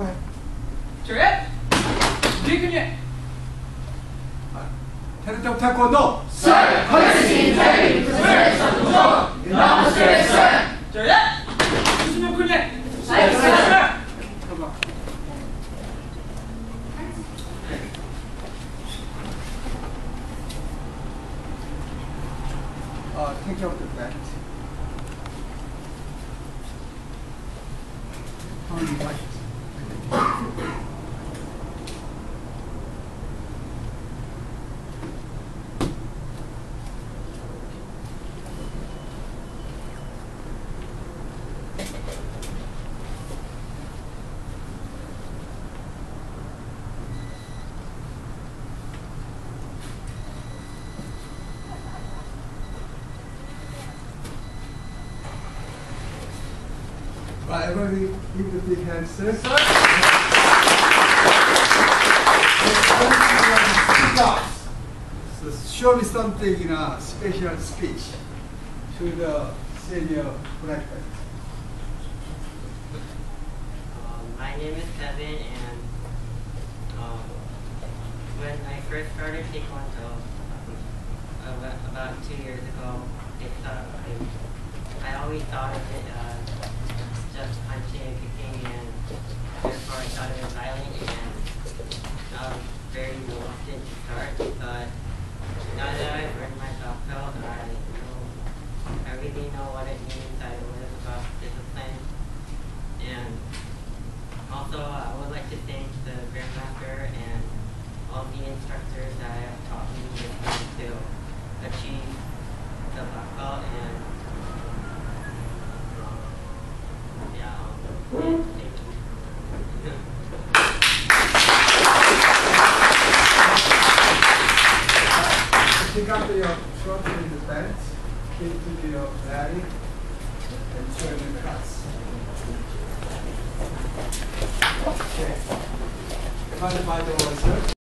こテトコの。レシンテリ。ーレーションのナムスーションあ、天気予。Right, everybody give the big hand, sir. Sir. So show me something in a special speech to the senior black. Um, my name is Kevin, and um, when I first started Taekwondo um, about, about two years ago, it thought I, I always thought of it as just and kicking, and therefore I thought it was violent and um, very reluctant to start. But now that I've earned my black belt, I know I really know what it means. I live about discipline and also, I would like to thank the Grandmaster and all the instructors that have taught me this way to achieve the black belt and um, yeah, um, and thank you. Pick up your shoulder in the belt, keep to your belly, and turn the cuts. Okay. Find the sir.